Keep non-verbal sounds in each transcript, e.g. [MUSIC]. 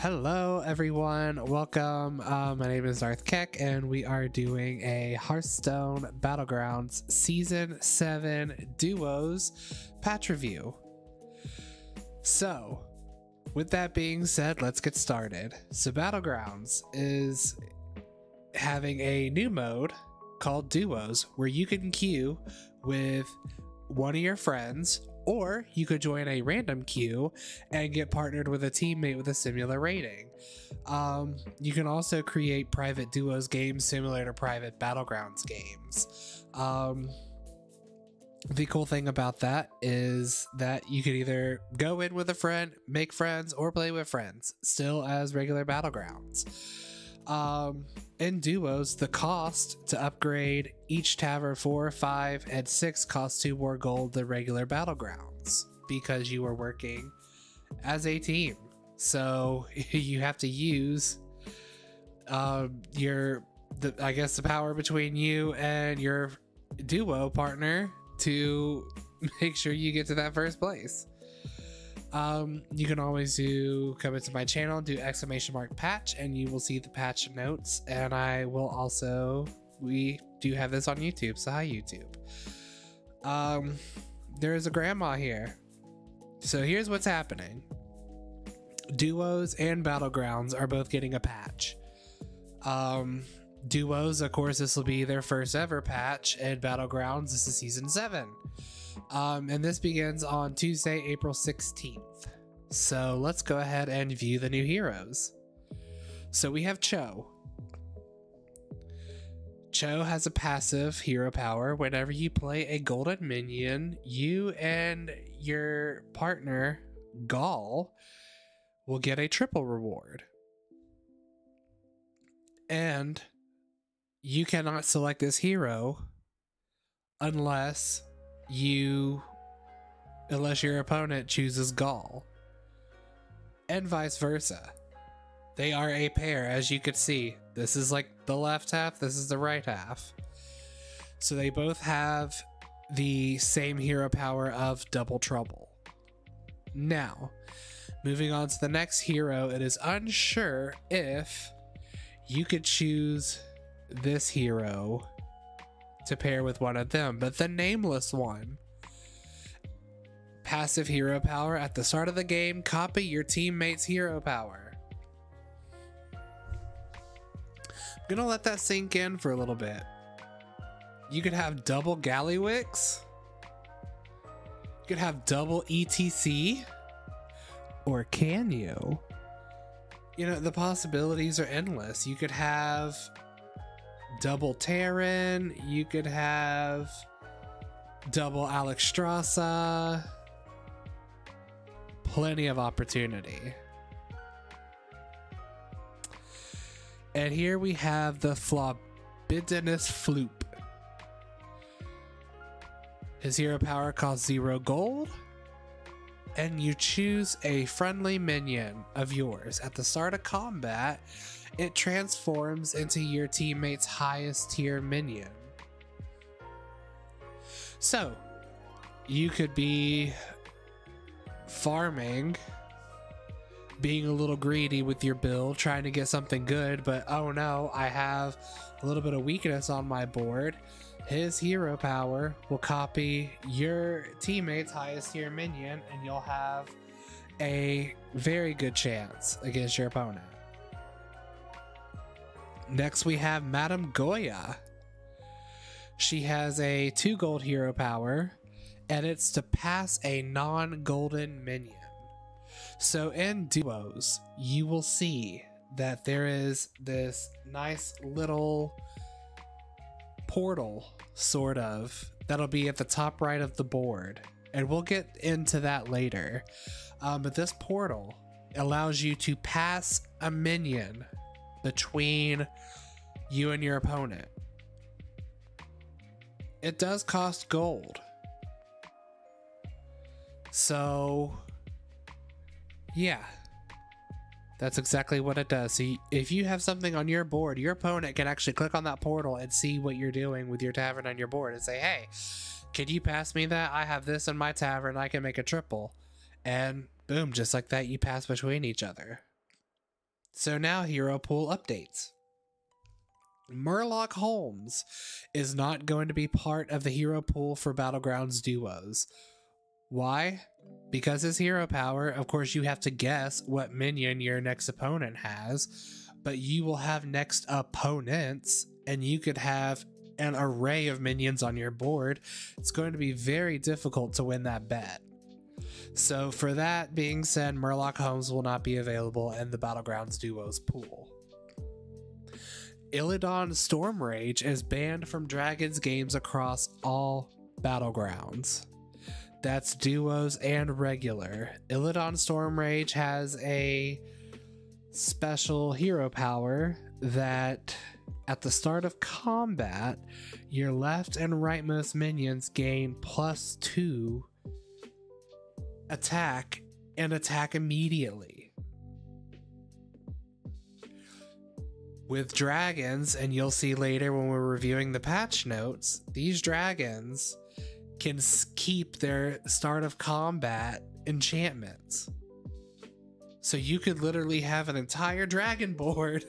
Hello, everyone. Welcome. Uh, my name is Darth Kek, and we are doing a Hearthstone Battlegrounds Season 7 Duos patch review. So, with that being said, let's get started. So, Battlegrounds is having a new mode called Duos where you can queue with one of your friends or you could join a random queue and get partnered with a teammate with a similar rating. Um, you can also create private duos games similar to private battlegrounds games. Um, the cool thing about that is that you could either go in with a friend, make friends, or play with friends, still as regular battlegrounds. Um, in duos, the cost to upgrade each tavern 4, 5, and 6 costs 2 more gold than regular battlegrounds because you are working as a team. So [LAUGHS] you have to use um, your, the, I guess, the power between you and your duo partner to [LAUGHS] make sure you get to that first place. Um, you can always do come into my channel, do exclamation mark patch, and you will see the patch notes. And I will also we do have this on YouTube, so hi YouTube. Um, there is a grandma here. So here's what's happening. Duos and Battlegrounds are both getting a patch. Um, Duos, of course, this will be their first ever patch, and Battlegrounds, this is season seven. Um, and this begins on Tuesday, April 16th. So let's go ahead and view the new heroes. So we have Cho. Cho has a passive hero power. Whenever you play a golden minion, you and your partner, Gall, will get a triple reward. And you cannot select this hero unless you unless your opponent chooses Gall. And vice versa. They are a pair, as you could see. This is like the left half, this is the right half. So they both have the same hero power of Double Trouble. Now, moving on to the next hero, it is unsure if you could choose this hero to pair with one of them, but the nameless one. Passive hero power at the start of the game, copy your teammate's hero power. I'm gonna let that sink in for a little bit. You could have double Gallywix. You could have double ETC. Or can you? You know, the possibilities are endless. You could have double Teron. You could have double Alex Alexstrasza. Plenty of opportunity. And here we have the Flobbidinous Floop. His hero power costs zero gold. And you choose a friendly minion of yours. At the start of combat, it transforms into your teammate's highest tier minion. So, you could be farming, being a little greedy with your build, trying to get something good, but oh no, I have a little bit of weakness on my board. His hero power will copy your teammate's highest tier minion, and you'll have a very good chance against your opponent. Next, we have Madame Goya. She has a two gold hero power, and it's to pass a non golden minion. So, in duos, you will see that there is this nice little portal, sort of, that'll be at the top right of the board. And we'll get into that later. Um, but this portal allows you to pass a minion between you and your opponent. It does cost gold. So, yeah. That's exactly what it does. So if you have something on your board, your opponent can actually click on that portal and see what you're doing with your tavern on your board and say, hey, can you pass me that? I have this in my tavern. I can make a triple. And boom, just like that, you pass between each other. So now hero pool updates. Murloc Holmes is not going to be part of the hero pool for Battlegrounds duos. Why? Because his hero power, of course, you have to guess what minion your next opponent has, but you will have next opponents, and you could have an array of minions on your board. It's going to be very difficult to win that bet. So, for that being said, Murloc Holmes will not be available in the Battlegrounds duos pool. Illidan Stormrage is banned from Dragons games across all battlegrounds. That's duos and regular. Illidan Stormrage has a special hero power that at the start of combat, your left and rightmost minions gain plus two attack and attack immediately. With dragons, and you'll see later when we're reviewing the patch notes, these dragons can keep their start of combat enchantments. So you could literally have an entire dragon board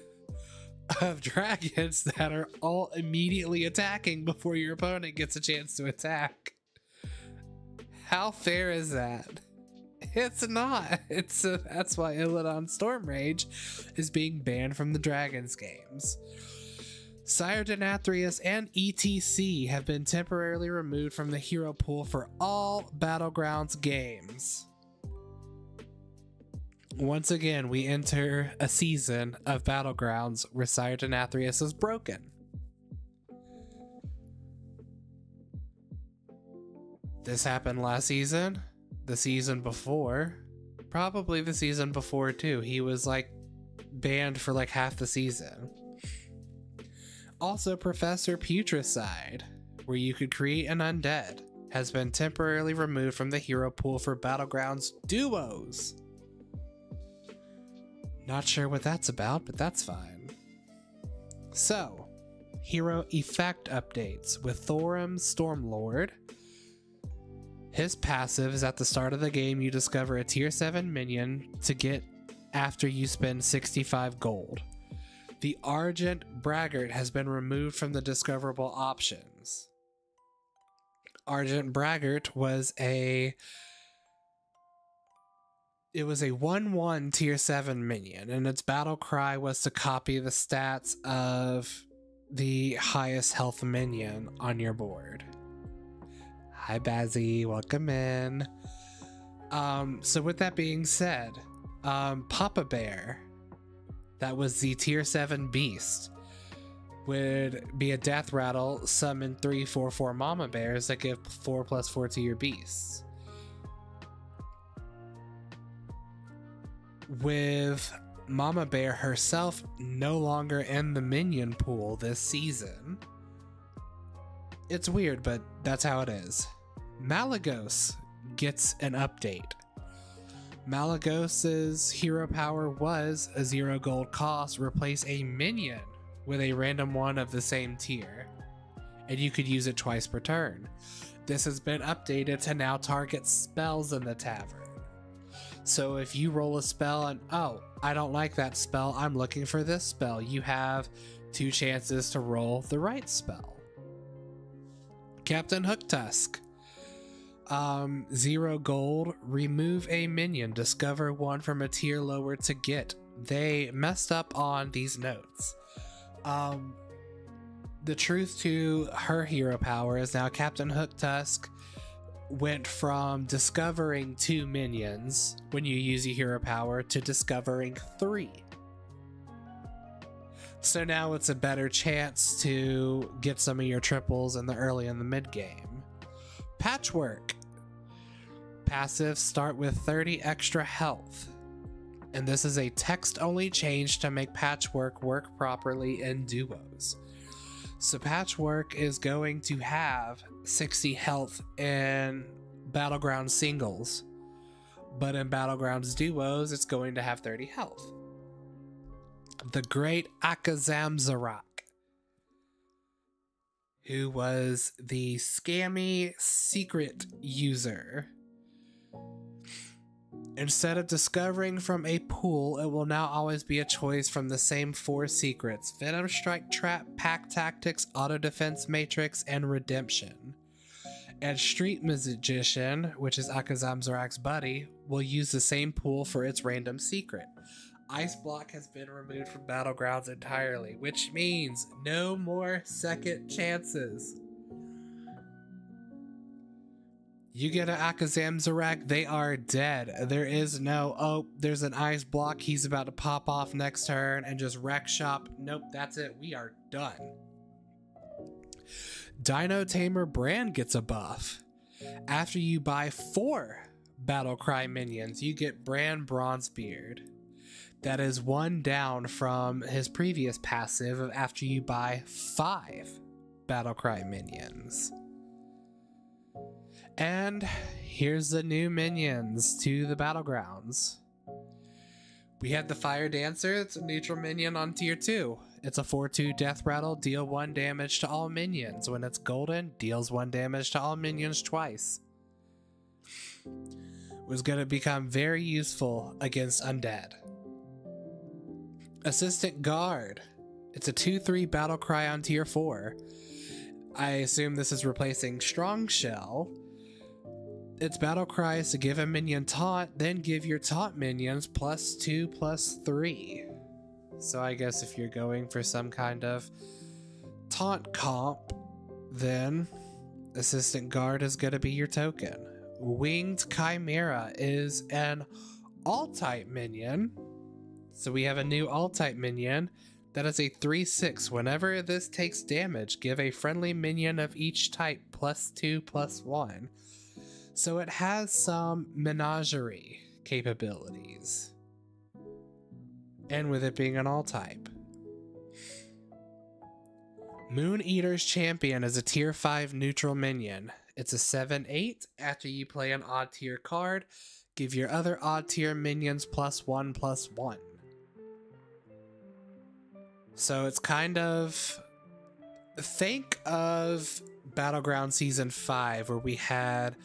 [LAUGHS] of dragons that are all immediately attacking before your opponent gets a chance to attack. How fair is that? [LAUGHS] It's not. It's a, that's why Illidan Stormrage is being banned from the Dragons games. Sire Denathrius and ETC have been temporarily removed from the hero pool for all Battlegrounds games. Once again, we enter a season of Battlegrounds where Sire Denathrius is broken. This happened last season, the season before, probably the season before too. He was like banned for like half the season. Also, Professor Putricide, where you could create an undead, has been temporarily removed from the hero pool for Battlegrounds duos. Not sure what that's about, but that's fine. So, hero effect updates with Thorim Stormlord. His passive is at the start of the game, you discover a tier 7 minion to get after you spend 65 gold the Argent Braggart has been removed from the discoverable options. Argent Braggart was a it was a 1-1 tier 7 minion and its battle cry was to copy the stats of the highest health minion on your board. Hi Bazzy, welcome in. Um, so with that being said, um, Papa Bear that was the tier 7 beast would be a death rattle summon 3 4 4 mama bears that give 4 plus 4 to your beasts. With mama bear herself no longer in the minion pool this season. It's weird but that's how it is malygos gets an update Malygos's hero power was a zero gold cost, replace a minion with a random one of the same tier, and you could use it twice per turn. This has been updated to now target spells in the tavern. So if you roll a spell and, oh, I don't like that spell, I'm looking for this spell, you have two chances to roll the right spell. Captain Hooktusk um, zero gold, remove a minion, discover one from a tier lower to get. They messed up on these notes. Um, the truth to her hero power is now Captain Hooktusk went from discovering two minions when you use a hero power to discovering three. So now it's a better chance to get some of your triples in the early and the mid game. Patchwerk passives start with 30 extra health. And this is a text only change to make Patchwerk work properly in duos. So Patchwerk is going to have 60 health in Battleground singles, but in Battlegrounds duos, it's going to have 30 health. The great Akazamzarak, who was the scammy secret user Instead of discovering from a pool, it will now always be a choice from the same four secrets Venom Strike Trap, Pack Tactics, Auto Defense Matrix, and Redemption. And Street Magician, which is Akazamzarak's buddy, will use the same pool for its random secret. Ice Block has been removed from Battlegrounds entirely, which means no more second chances. You get an Akazamzarak, they are dead. There is no, oh, there's an ice block, he's about to pop off next turn and just wreck shop. Nope, that's it. We are done. Dinotamer Brann gets a buff. After you buy four Battle Cry minions, you get Brann Bronzebeard. That is one down from his previous passive of after you buy five Battle Cry minions. And here's the new minions to the battlegrounds. We have the Fire Dancer, it's a neutral minion on tier 2. It's a 4-2 death rattle, deal 1 damage to all minions. When it's golden, deals 1 damage to all minions twice. Was going to become very useful against undead. Assistant Guard. It's a 2-3 battle cry on tier 4. I assume this is replacing Strong Shell its battle cry is to give a minion taunt, then give your taunt minions plus two, plus three. So I guess if you're going for some kind of taunt comp, then Assistant Guard is going to be your token. Winged Chimera is an all-type minion. So we have a new all-type minion that is a 3-6. Whenever this takes damage, give a friendly minion of each type plus 2 plus 1. So it has some menagerie capabilities. And with it being an all type. Moon Eater's Champion is a tier 5 neutral minion. It's a 7 8. After you play an odd tier card, give your other odd tier minions plus 1 plus 1. So it's kind of. Think of Battleground Season 5, where we had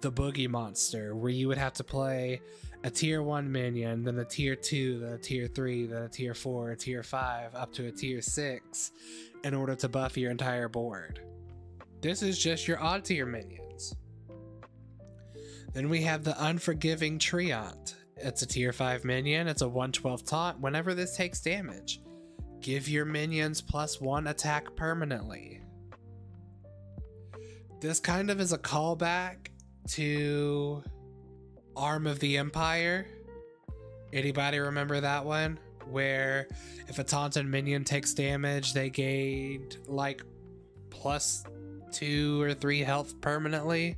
the Boogie Monster, where you would have to play a tier 1 minion, then a tier 2, then a tier 3, then a tier 4, a tier 5, up to a tier 6 in order to buff your entire board. This is just your odd tier minions. Then we have the Unforgiving Treant. It's a tier 5 minion, it's a 112 taunt. Whenever this takes damage, give your minions plus 1 attack permanently. This kind of is a callback to Arm of the Empire. Anybody remember that one? Where if a taunted minion takes damage, they gained like plus two or three health permanently.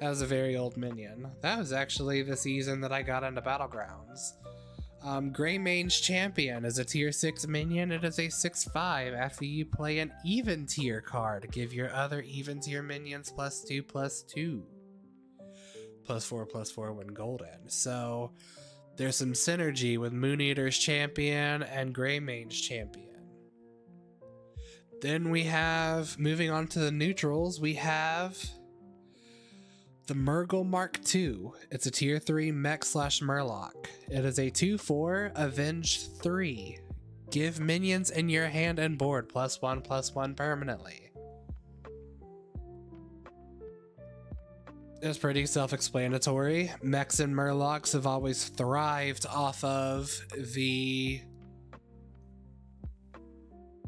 That was a very old minion. That was actually the season that I got into Battlegrounds. Um, Greymage Champion is a tier 6 minion. It is a 6-5 after you play an even tier card. Give your other even tier minions plus 2 plus 2 plus four plus four when golden. So there's some synergy with Moon Eater's champion and Greymage champion. Then we have, moving on to the neutrals, we have the Murgle Mark II. It's a tier 3 mech slash Murloc. It is a 2 4 Avenge 3. Give minions in your hand and board plus 1 plus 1 permanently. Is pretty self explanatory. Mechs and Murlocs have always thrived off of the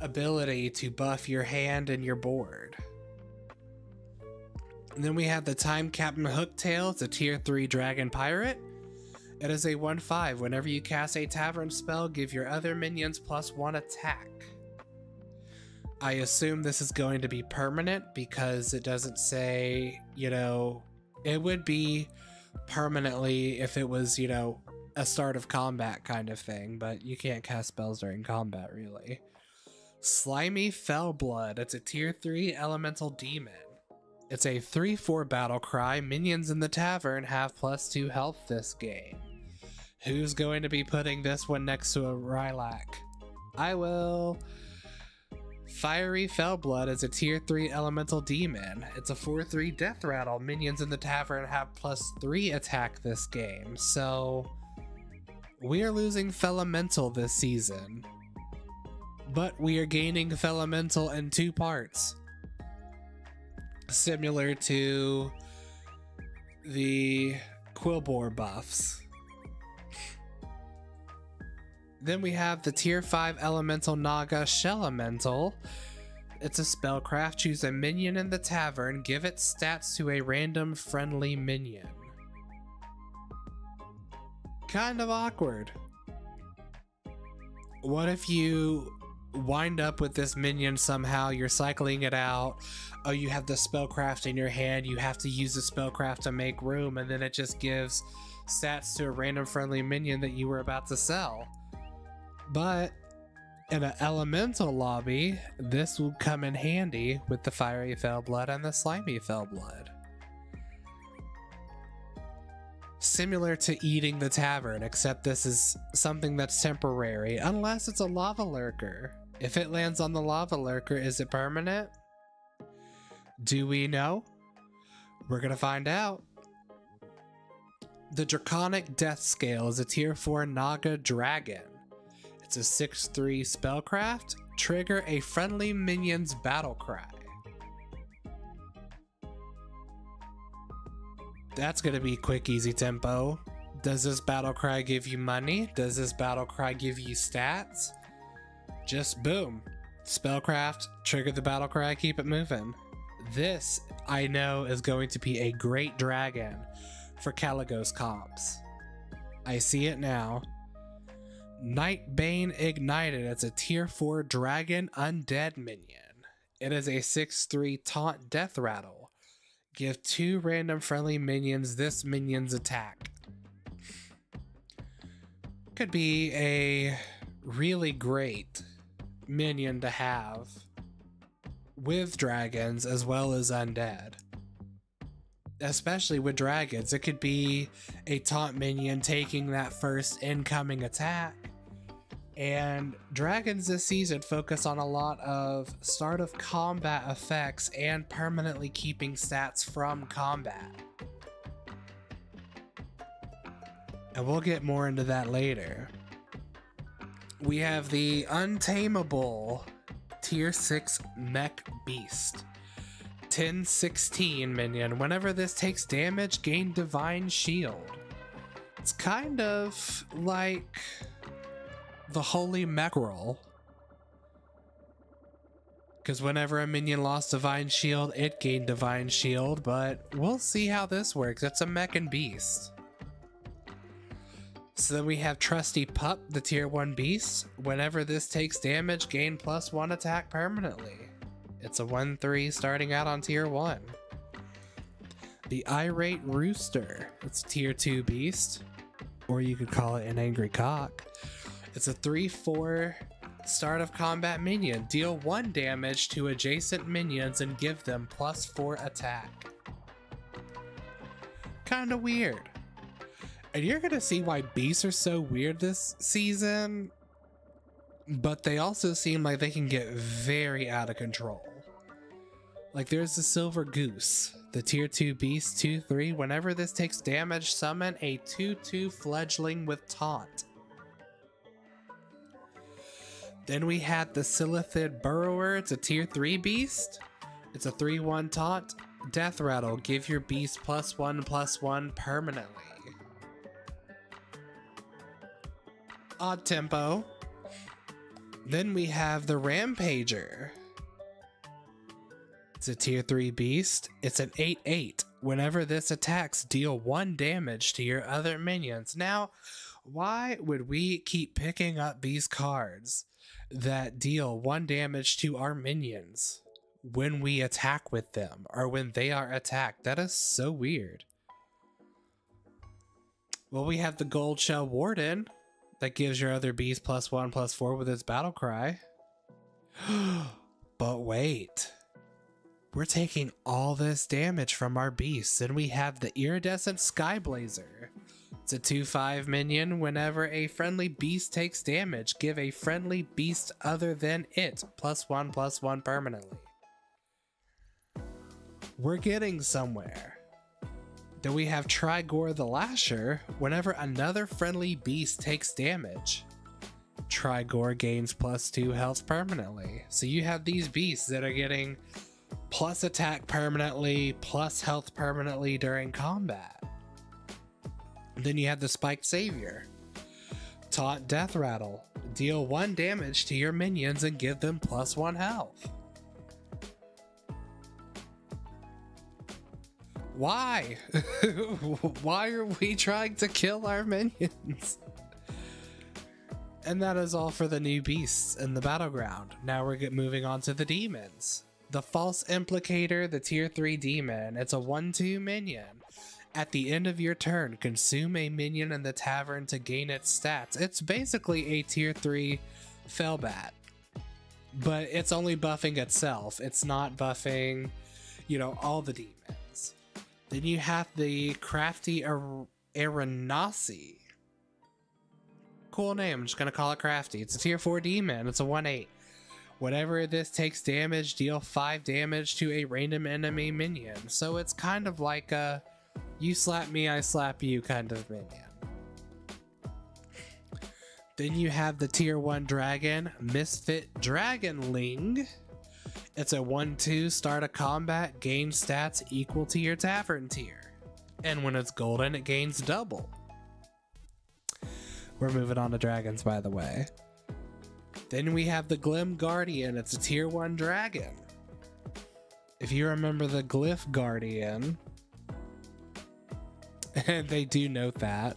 ability to buff your hand and your board. And then we have the Time Captain Hooktail. It's a tier 3 dragon pirate. It is a 1 5. Whenever you cast a tavern spell, give your other minions plus 1 attack. I assume this is going to be permanent because it doesn't say, you know, it would be permanently if it was, you know, a start of combat kind of thing, but you can't cast spells during combat, really. Slimy Felblood. It's a tier 3 elemental demon. It's a 3 4 battle cry. Minions in the tavern have plus 2 health this game. Who's going to be putting this one next to a Rylak? I will. Fiery Felblood is a tier 3 elemental demon. It's a 4 3 death rattle. Minions in the tavern have plus 3 attack this game, so we are losing Felemental this season. But we are gaining Felemental in two parts. Similar to the Quilboar buffs. Then we have the tier 5 elemental Naga Shellamental. It's a spellcraft. Choose a minion in the tavern. Give it stats to a random friendly minion. Kind of awkward. What if you wind up with this minion somehow? You're cycling it out. Oh, you have the spellcraft in your hand. You have to use the spellcraft to make room, and then it just gives stats to a random friendly minion that you were about to sell. But in an elemental lobby, this will come in handy with the fiery Felblood and the slimy Felblood. Similar to eating the tavern, except this is something that's temporary, unless it's a lava lurker. If it lands on the lava lurker, is it permanent? Do we know? We're gonna find out. The Draconic Death Scale is a tier 4 Naga Dragon. It's a 6 3 spellcraft. Trigger a friendly minion's battle cry. That's gonna be quick, easy tempo. Does this battle cry give you money? Does this battle cry give you stats? Just boom. Spellcraft, trigger the battle cry, keep it moving. This, I know, is going to be a great dragon for Kalecgos comps. I see it now. Nightbane Ignited. It's a tier 4 dragon undead minion. It is a 6 3 taunt death rattle. Give two random friendly minions this minion's attack. Could be a really great minion to have with dragons as well as undead. Especially with dragons, it could be a taunt minion taking that first incoming attack and dragons this season focus on a lot of start of combat effects and permanently keeping stats from combat. And we'll get more into that later. We have the untamable tier 6 mech beast. 1016 minion. Whenever this takes damage, gain divine shield. It's kind of like the Holy Mackerel. Because whenever a minion lost Divine Shield, it gained Divine Shield, but we'll see how this works. It's a mech and beast. So then we have Trusty Pup, the tier 1 beast. Whenever this takes damage, gain plus 1 attack permanently. It's a 1-3 starting out on tier 1. The Irate Rooster. It's a tier 2 beast. Or you could call it an Angry Cock. It's a 3 4 start of combat minion. Deal 1 damage to adjacent minions and give them plus 4 attack. Kinda weird. And you're gonna see why beasts are so weird this season, but they also seem like they can get very out of control. Like there's the Silver Goose, the tier 2 beast 2 3. Whenever this takes damage, summon a 2 2 fledgling with taunt. Then we had the Silithid Burrower. It's a tier 3 beast. It's a 3 1 taunt. Death Rattle. Give your beast plus 1 plus 1 permanently. Odd tempo. Then we have the Rampager. It's a tier 3 beast. It's an 8 8. Whenever this attacks, deal 1 damage to your other minions. Now, why would we keep picking up these cards? That deal one damage to our minions when we attack with them or when they are attacked. That is so weird. Well, we have the Gold Shell Warden that gives your other beast plus one plus four with its battle cry. [GASPS] but wait. We're taking all this damage from our beasts, and we have the Iridescent Skyblazer. A 2 5 minion. Whenever a friendly beast takes damage, give a friendly beast other than it plus 1 plus 1 permanently. We're getting somewhere. Then we have Trigore the Lasher. Whenever another friendly beast takes damage, Trigore gains plus 2 health permanently. So you have these beasts that are getting plus attack permanently, plus health permanently during combat. Then you have the Spiked Savior. Taunt Death Rattle. Deal 1 damage to your minions and give them plus 1 health. Why? [LAUGHS] Why are we trying to kill our minions? And that is all for the new beasts in the battleground. Now we're moving on to the demons. The False Implicator, the tier 3 demon. It's a 1-2 minion. At the end of your turn, consume a minion in the tavern to gain its stats. It's basically a tier 3 Felbat. But it's only buffing itself. It's not buffing, you know, all the demons. Then you have the Crafty Ar- Aranasi. Cool name, I'm just gonna call it Crafty. It's a tier 4 demon, it's a 1-8. Whatever this takes damage, deal 5 damage to a random enemy minion. So it's kind of like a you slap me, I slap you kind of minion. Then you have the tier 1 dragon, Misfit Dragonling. It's a 1-2 start a combat, gain stats equal to your tavern tier. And when it's golden, it gains double. We're moving on to dragons, by the way. Then we have the Glim Guardian. It's a tier 1 dragon. If you remember the Glyph Guardian, [LAUGHS] they do note that.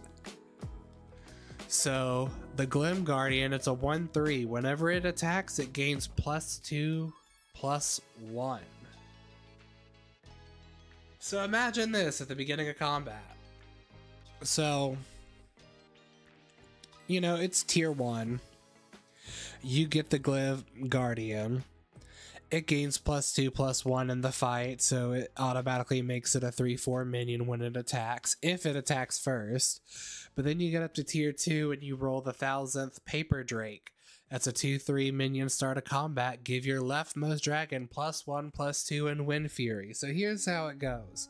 So, the Glim Guardian, it's a 1 3. Whenever it attacks, it gains plus 2, plus 1. So, imagine this at the beginning of combat. So, you know, it's tier 1. You get the Glim Guardian it gains plus two plus one in the fight, so it automatically makes it a three four minion when it attacks, if it attacks first. But then you get up to tier two and you roll the thousandth Paper Drake. That's a 2 3 minion start a combat. Give your leftmost dragon plus 1 plus 2 and Wind Fury. So here's how it goes.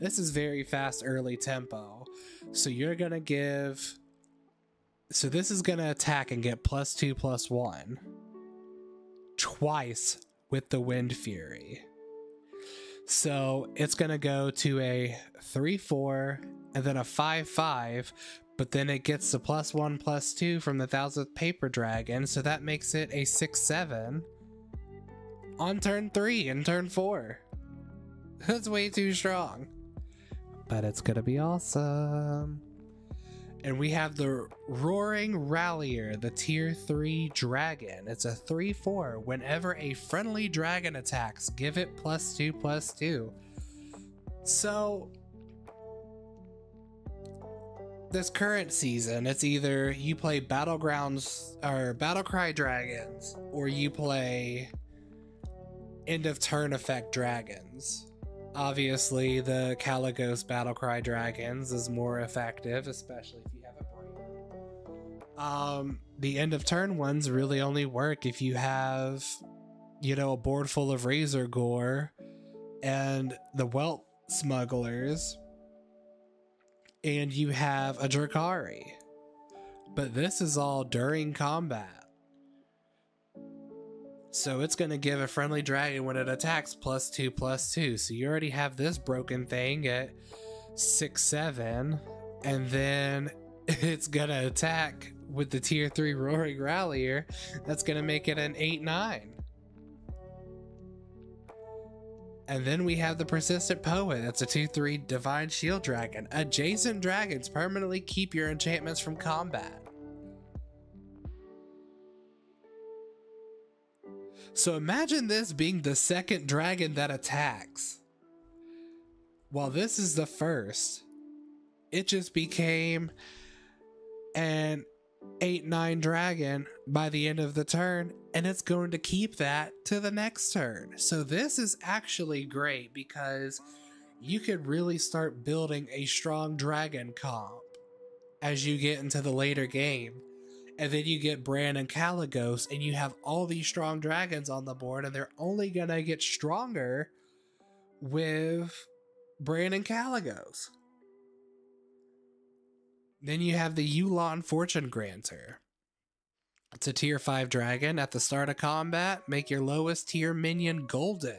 This is very fast early tempo. So you're to give. So this is to attack and get plus 2 plus 1 twice with the Wind Fury. So it's going to go to a 3 4 and then a 5 5, but then it gets the plus 1 plus 2 from the Thousandth Paper Dragon, so that makes it a 6 7 on turn 3 and turn 4. That's way too strong. But it's going to be awesome. And we have the Roaring Rallier, the tier 3 dragon. It's a 3 4. Whenever a friendly dragon attacks, give it plus 2 plus 2. So, this current season, it's either you play Battlegrounds or Battlecry Dragons, or you play End of Turn Effect Dragons. Obviously, the Kalecgos Battlecry Dragons is more effective, especially Um, the end of turn ones really only work if you have, you know, a board full of Razor Gore and the Whelp Smugglers, and you have a Drakkari. But this is all during combat. So it's going to give a friendly dragon when it attacks plus two plus two. So you already have this broken thing at six seven, and then [LAUGHS] it's going to attack with the tier three roaring rallier. That's going to make it an eight nine. And then we have the Persistent Poet. That's a 2 3 Divine Shield Dragon. Adjacent dragons permanently keep your enchantments from combat. So imagine this being the second dragon that attacks. While this is the first, it just became an 8 9 dragon by the end of the turn, and it's going to keep that to the next turn. So, this is actually great because you could really start building a strong dragon comp as you get into the later game. And then you get Brann and Kalecgos, and you have all these strong dragons on the board, and they're only gonna get stronger with Brann and Kalecgos. Then you have the Yulon Fortune Granter. It's a tier 5 dragon. At the start of combat, make your lowest tier minion golden.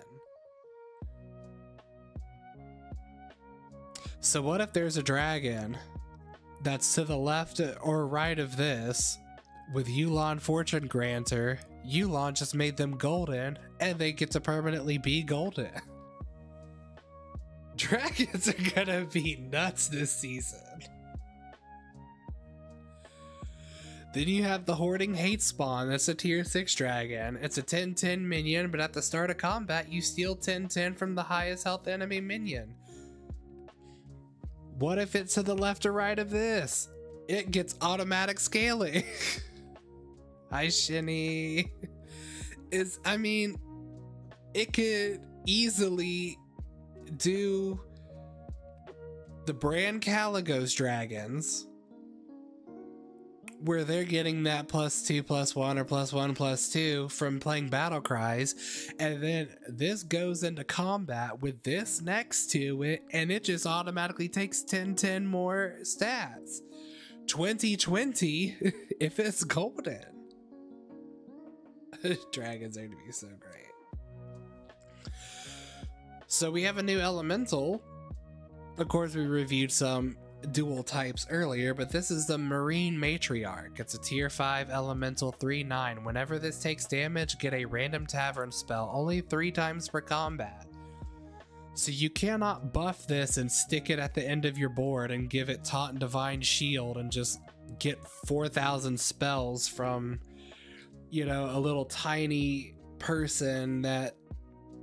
So, what if there's a dragon that's to the left or right of this with Yulon Fortune Granter? Yulon just made them golden and they get to permanently be golden. [LAUGHS] Dragons are gonna be nuts this season. Then you have the Hoarding Hate Spawn. That's a tier 6 dragon. It's a 10 10 minion, but at the start of combat, you steal 10 10 from the highest health enemy minion. What if it's to the left or right of this? It gets automatic scaling. [LAUGHS] Hi, Shinny. [LAUGHS] Is I mean, it could easily do the Brann Kalecgos dragons where they're getting that plus two plus one or plus one plus two from playing battle cries. And then this goes into combat with this next to it and it just automatically takes 10 10 more stats. 2020 [LAUGHS] if it's golden. [LAUGHS] Dragons are to be so great. So we have a new elemental. Of course we reviewed some dual types earlier, but this is the Marine Matriarch. It's a tier 5 elemental 3 9. Whenever this takes damage, get a random tavern spell only 3 times per combat. So you cannot buff this and stick it at the end of your board and give it Taunt and Divine Shield and just get 4,000 spells from, you know, a little tiny person that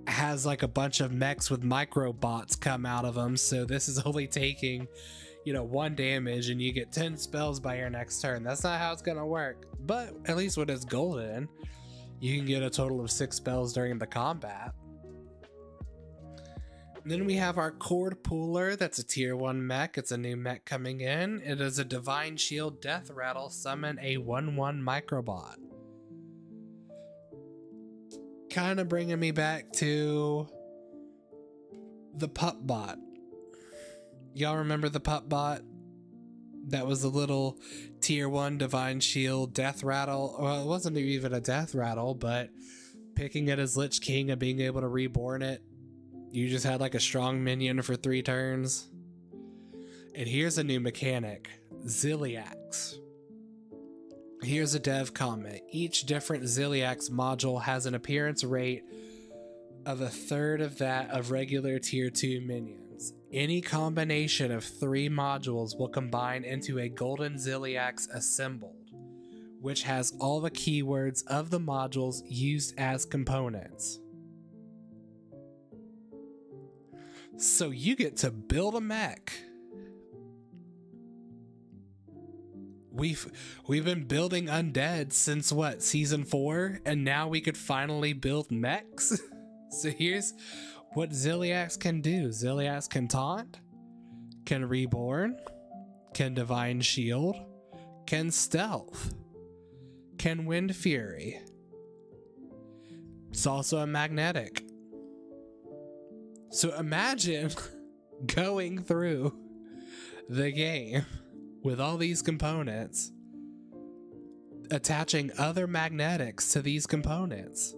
has like a bunch of mechs with micro bots come out of them. So this is only taking you know, one damage and you get 10 spells by your next turn. That's not how it's gonna work. But at least when it's golden, you can get a total of six spells during the combat. then we have our Cord Puller. That's a tier 1 mech. It's a new mech coming in. It is a Divine Shield Death Rattle. Summon a 1 1 Microbot. Kind of bringing me back to the Pup Bot Y'all remember the pup bot? That was a little tier one divine shield death rattle. Well, it wasn't even a death rattle, but picking it as Lich King and being able to reborn it, you just had like a strong minion for three turns. And here's a new mechanic Ziliax. Here's a dev comment. Each different Ziliax module has an appearance rate of a third of that of regular tier 2 minions. Any combination of three modules will combine into a Golden Ziliax assembled, which has all the keywords of the modules used as components. So you get to build a mech. We've we've been building undead since what season four, and now we could finally build mechs. [LAUGHS] so here's what Ziliax can do. Ziliax can taunt, can reborn, can divine shield, can stealth, can wind fury. It's also a magnetic. So imagine [LAUGHS] going through the game with all these components, attaching other magnetics to these components,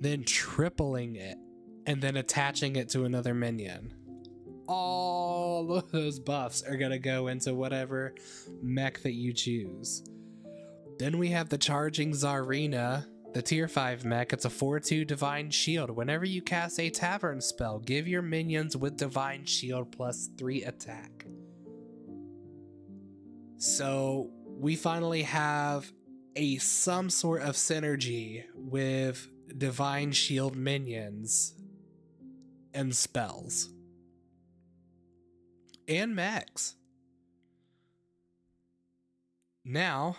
then tripling it and then attaching it to another minion. All of those buffs are going to go into whatever mech that you choose. Then we have the Charging Czarina, the tier 5 mech. It's a 4 2 Divine Shield. Whenever you cast a Tavern spell, give your minions with Divine Shield plus 3 attack. So we finally have a some sort of synergy with Divine Shield minions and spells. And max. Now,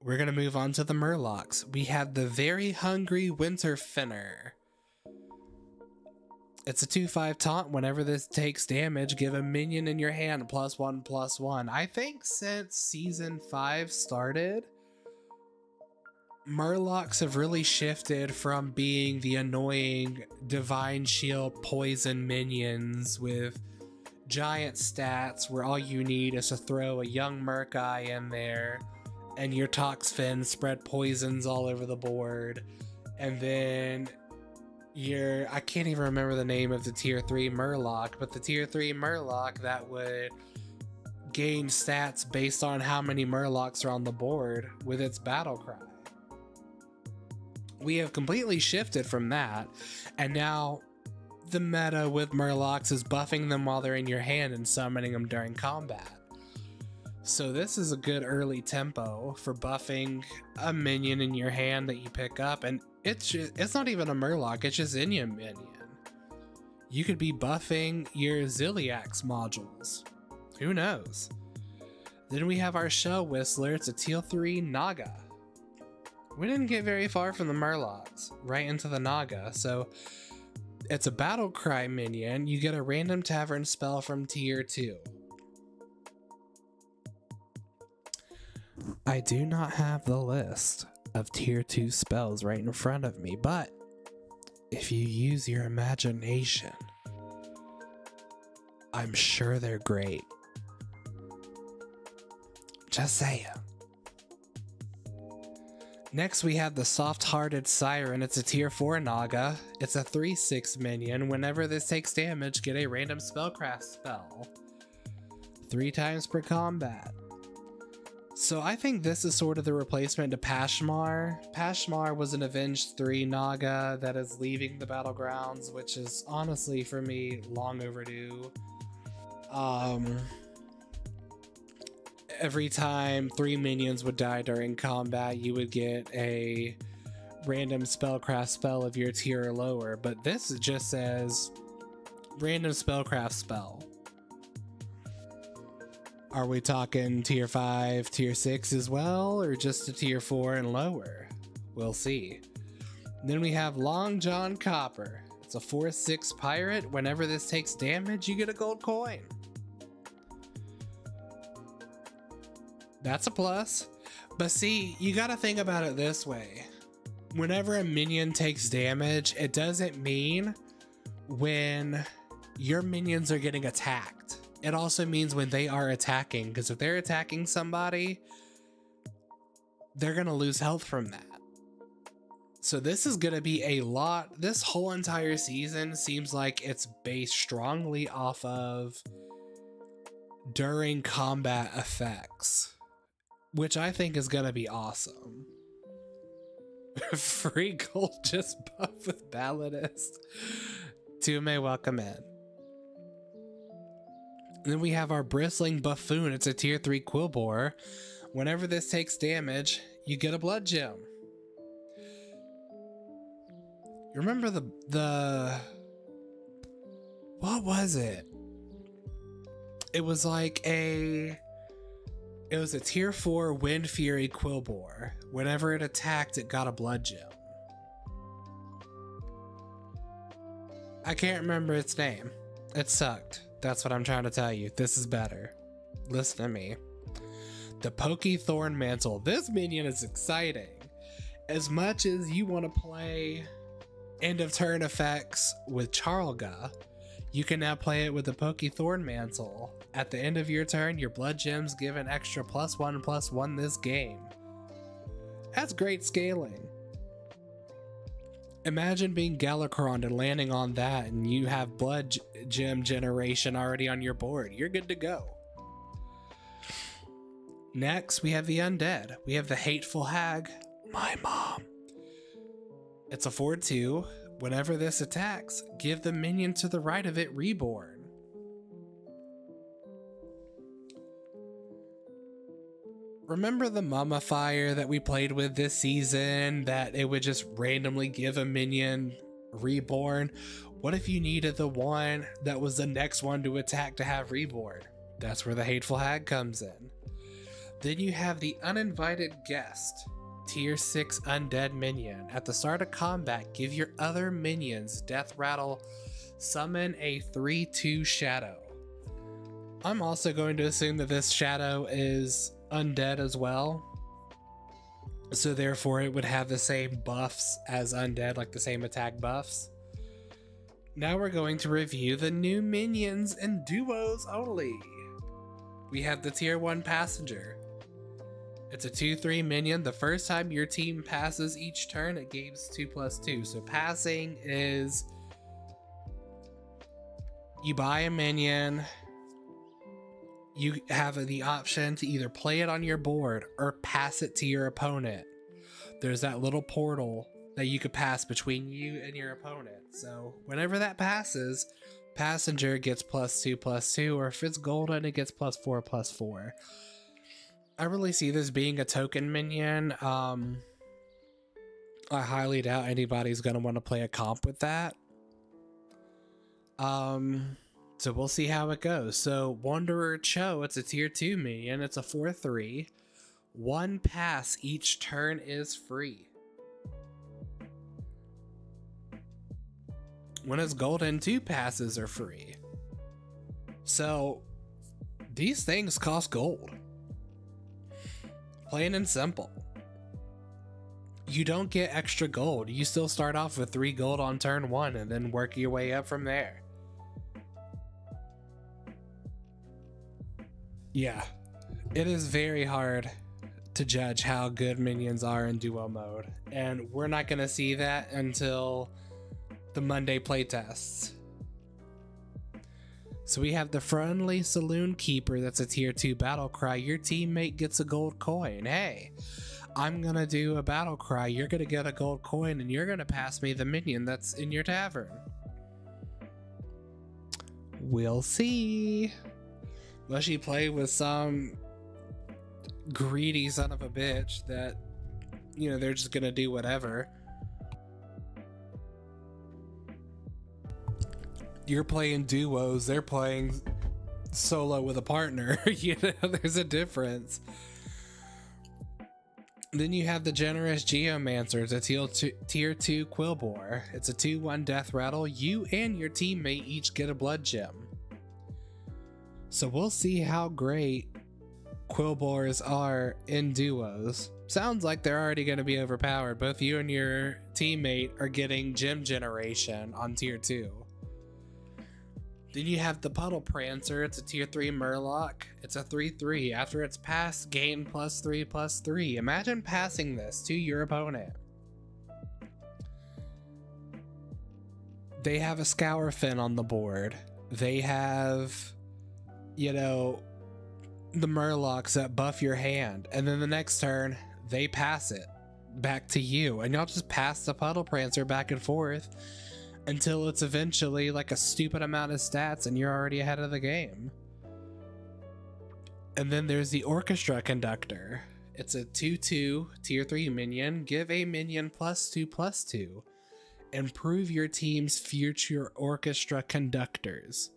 we're going to move on to the Murlocs. We have the Very Hungry Winter Finner. It's a 2 5 taunt. Whenever this takes damage, give a minion in your hand plus one plus one. I think since season 5 started, Murlocs have really shifted from being the annoying Divine Shield poison minions with giant stats where all you need is to throw a young Murk-Eye in there and your Toxfin spread poisons all over the board. And then your I can't even remember the name of the tier 3 Murloc, but the tier 3 Murloc that would gain stats based on how many Murlocs are on the board with its battle cry. We have completely shifted from that, and now the meta with Murlocs is buffing them while they're in your hand and summoning them during combat. So this is a good early tempo for buffing a minion in your hand that you pick up, and it's just, it's not even a Murloc, it's just any minion. You could be buffing your Zilliax modules. Who knows? Then we have our Shell Whistler, it's a Teal 3 Naga. We didn't get very far from the Murlocs, right into the Naga, so it's a battle cry minion. You get a random tavern spell from tier 2. I do not have the list of tier 2 spells right in front of me, but if you use your imagination, I'm sure they're great. Just saying. Next, we have the Soft Hearted Siren. It's a tier 4 Naga. It's a 3 6 minion. Whenever this takes damage, get a random spellcraft spell. Three times per combat. So I think this is sort of the replacement to Pashmar. Pashmar was an Avenged 3 Naga that is leaving the battlegrounds, which is honestly for me long overdue. Um every time three minions would die during combat, you would get a random spellcraft spell of your tier or lower, but this just says random spellcraft spell. Are we talking tier 5, tier 6 as well, or just a tier 4 and lower? We'll see. Then we have Long John Copper. It's a 4 6 pirate. Whenever this takes damage, you get a gold coin. That's a plus. But see, you gotta think about it this way. Whenever a minion takes damage, it doesn't mean when your minions are getting attacked. It also means when they are attacking, because if they're attacking somebody, they're gonna lose health from that. So this is gonna be a lot. This whole entire season seems like it's based strongly off of during combat effects which I think is gonna be awesome. [LAUGHS] Free gold just buff with Balladist. Tume, welcome in. then we have our Bristling Buffoon. It's a tier 3 Quilboar. Whenever this takes damage, you get a blood gem. You remember the the what was it? It was like a it was a tier 4 Wind Fury Quilboar. Whenever it attacked, it got a blood gem. I can't remember its name. It sucked. That's what I'm trying to tell you. This is better. Listen to me. The Pokey Thorn Mantle. This minion is exciting. As much as you want to play end of turn effects with Charlga, you can now play it with the Pokey Thorn Mantle. At the end of your turn, your blood gems give an extra plus one plus one this game. That's great scaling. Imagine being Galakrond and landing on that, and you have blood gem generation already on your board. You're good to go. Next, we have the undead. We have the hateful hag, my mom. It's a 4 2. Whenever this attacks, give the minion to the right of it reborn. Remember the mummifier that we played with this season that it would just randomly give a minion reborn? What if you needed the one that was the next one to attack to have reborn? That's where the Hateful Hag comes in. Then you have the Uninvited Guest, tier 6 undead minion. At the start of combat, give your other minions Death Rattle summon a 3 2 shadow. I'm also going to assume that this shadow is undead as well. So therefore it would have the same buffs as undead, like the same attack buffs. Now we're going to review the new minions and duos only. We have the tier 1 passenger. It's a 2-3 minion. The first time your team passes each turn, it gains 2 plus 2. So passing is you buy a minion, you have the option to either play it on your board or pass it to your opponent. There's that little portal that you could pass between you and your opponent. So whenever that passes, passenger gets plus two plus two, or if it's golden, it gets plus four plus four. I really see this being a token minion. Um, I highly doubt anybody's gonna want to play a comp with that. Um, so we'll see how it goes. So Wanderer Cho, it's a tier 2 minion, it's a 4-3. One pass each turn is free. When it's golden, two passes are free. So these things cost gold. Plain and simple. You don't get extra gold. You still start off with three gold on turn one and then work your way up from there. Yeah, it is very hard to judge how good minions are in duo mode, and we're not going to see that until the Monday playtests. So we have the friendly saloon keeper that's a tier 2 battle cry. Your teammate gets a gold coin. Hey, I'm gonna do a battle cry. You're gonna get a gold coin and you're gonna pass me the minion that's in your tavern. We'll see. Unless you play with some greedy son of a bitch that, you know, they're just gonna do whatever. You're playing duos, they're playing solo with a partner. [LAUGHS] you know, there's a difference. Then you have the generous Geomancer. It's a tier two, tier two Quilboar. It's a 2 1 death rattle. You and your teammate each get a blood gem. So we'll see how great Quilboars are in duos. Sounds like they're already going to be overpowered. Both you and your teammate are getting gem generation on tier 2. Then you have the Puddle Prancer. It's a tier 3 Murloc. It's a 3 3. After it's passed, gain plus 3 plus 3. Imagine passing this to your opponent. They have a Scour Fin on the board. They have you know, the Murlocs that buff your hand, and then the next turn they pass it back to you, and y'all just pass the Puddle Prancer back and forth until it's eventually like a stupid amount of stats and you're already ahead of the game. And then there's the Orchestra Conductor. It's a 2 2 tier 3 minion. Give a minion plus 2 plus 2. Improve your team's future orchestra conductors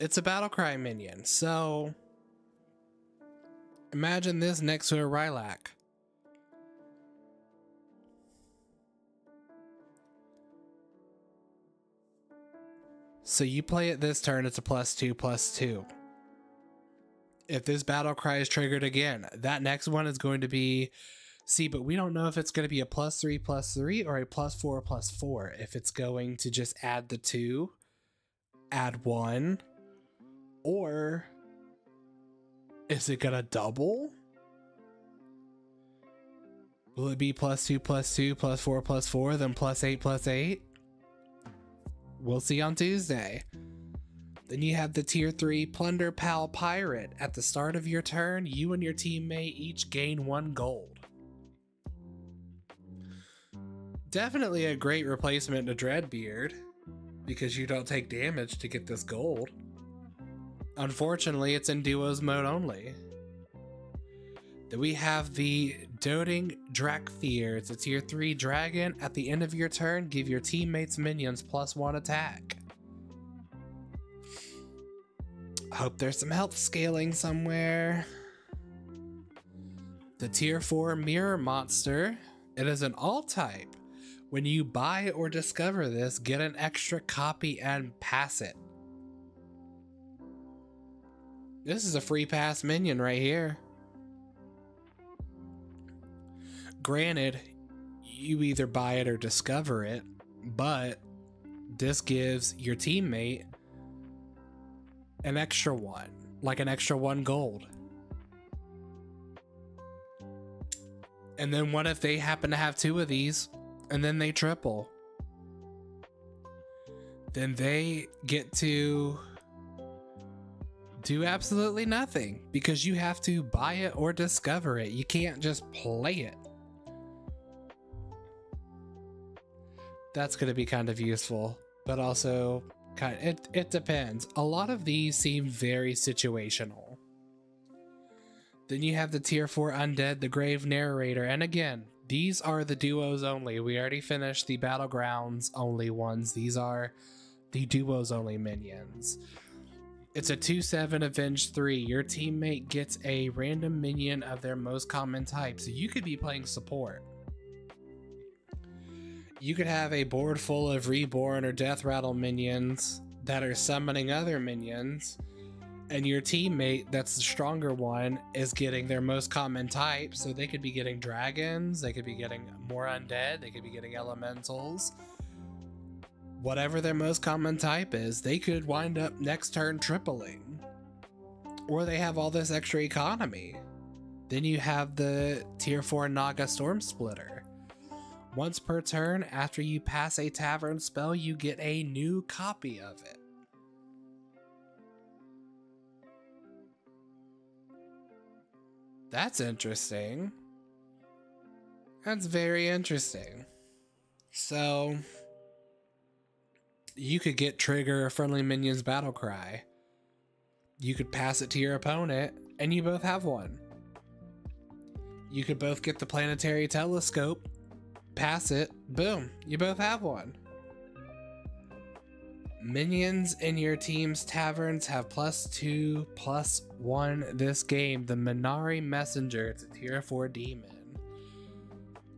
it's a battle cry minion. So imagine this next to a Rylak. So you play it this turn, it's a plus two, plus two. If this battle cry is triggered again, that next one is going to be see, but we don't know if it's going to be a plus three, plus three, or a plus four, plus four. If it's going to just add the two, add one, or is it gonna double? Will it be plus two, plus two, plus four, plus four, then plus eight, plus eight? We'll see on Tuesday. Then you have the tier 3 Plunder Pal Pirate. At the start of your turn, you and your teammate each gain one gold. Definitely a great replacement to Dreadbeard, because you don't take damage to get this gold. Unfortunately, it's in duos mode only. Then we have the Doting Dracthyr. It's a tier 3 dragon. At the end of your turn, give your teammates minions plus one attack. Hope there's some health scaling somewhere. The tier 4 Mirror Monster. It is an all type. When you buy or discover this, get an extra copy and pass it. This is a free pass minion right here. Granted, you either buy it or discover it, but this gives your teammate an extra one, like an extra one gold. And then what if they happen to have two of these and then they triple? Then they get to do absolutely nothing because you have to buy it or discover it. You can't just play it. That's going to be kind of useful, but also kind of, it it depends. A lot of these seem very situational. Then you have the tier 4 undead, the grave narrator, and again, these are the duos only. We already finished the battlegrounds only ones. These are the duos only minions. It's a 2 7 Avenge 3. Your teammate gets a random minion of their most common type, so you could be playing support. You could have a board full of reborn or death rattle minions that are summoning other minions, and your teammate, that's the stronger one, is getting their most common type. So they could be getting dragons, they could be getting more undead, they could be getting elementals whatever their most common type is, they could wind up next turn tripling. Or they have all this extra economy. Then you have the tier 4 Naga Storm Splitter. Once per turn, after you pass a tavern spell, you get a new copy of it. That's interesting. That's very interesting. So, you could get trigger a friendly minion's battle cry. You could pass it to your opponent, and you both have one. You could both get the planetary telescope, pass it, boom, you both have one. Minions in your team's taverns have plus two, plus one this game. The Manari Messenger, it's a tier 4 demon.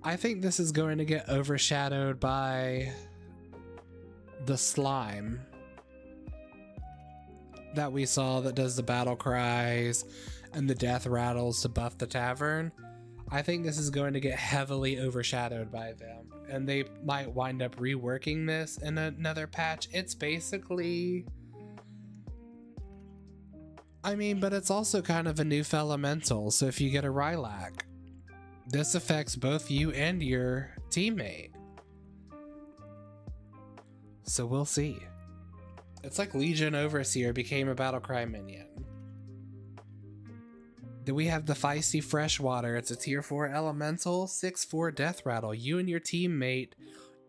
I think this is going to get overshadowed by the slime that we saw that does the battle cries and the death rattles to buff the tavern. I think this is going to get heavily overshadowed by them, and they might wind up reworking this in another patch. It's basically. I mean, but it's also kind of a new elemental, so if you get a Rylak, this affects both you and your teammate. So we'll see. It's like Legion Overseer became a Battlecry minion. Then we have the Feisty Freshwater. It's a tier 4 elemental, 6 4 death rattle. You and your teammate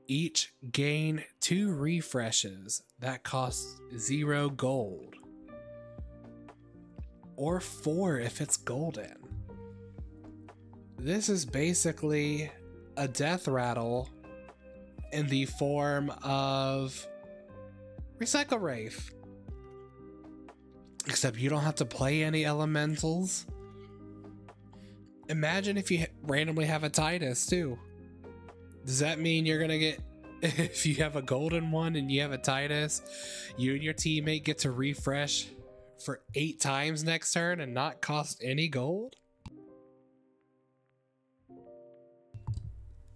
each gain two refreshes that cost zero gold. Or four if it's golden. This is basically a death rattle in the form of Recycle Wraith. Except you don't have to play any elementals. Imagine if you randomly have a Titus too. Does that mean you're gonna get [LAUGHS] if you have a golden one and you have a Titus, you and your teammate get to refresh for eight times next turn and not cost any gold?